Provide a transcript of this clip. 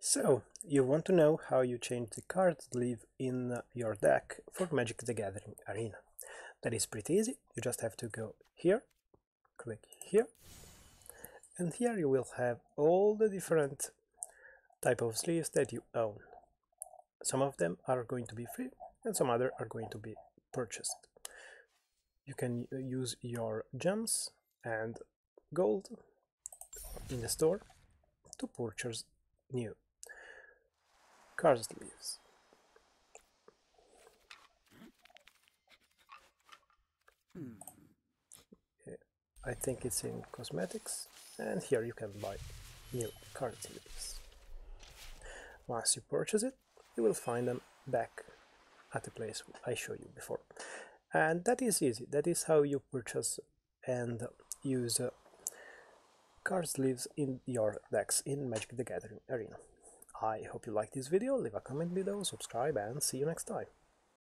So, you want to know how you change the card sleeve in your deck for Magic the Gathering Arena. That is pretty easy, you just have to go here, click here, and here you will have all the different type of sleeves that you own. Some of them are going to be free and some other are going to be purchased. You can use your gems and gold in the store to purchase new card sleeves. I think it's in cosmetics and here you can buy new card sleeves. Once you purchase it, you will find them back at the place I showed you before. And that is easy, that is how you purchase and use uh, sleeves in your decks in Magic the Gathering Arena. I hope you liked this video, leave a comment below, subscribe and see you next time.